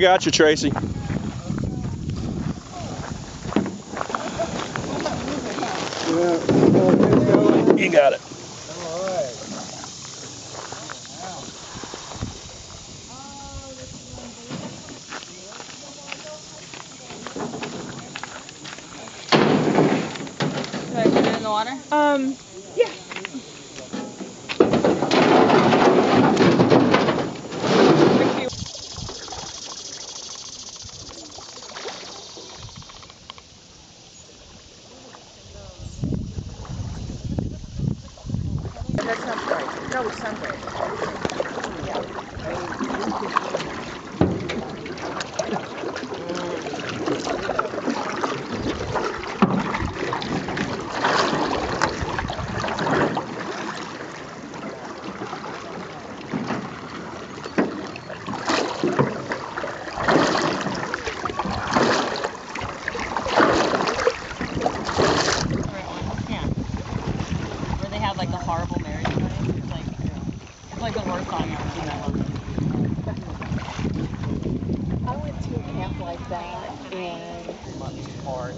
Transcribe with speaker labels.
Speaker 1: Got you, Tracy. You got it.
Speaker 2: Should I put it in the water?
Speaker 3: Um, yeah.
Speaker 2: That sounds great. Where they have like the horrible marriage thing. It's like, it's like the worst song I've ever seen that one.
Speaker 3: I went to a camp like that and
Speaker 1: Park.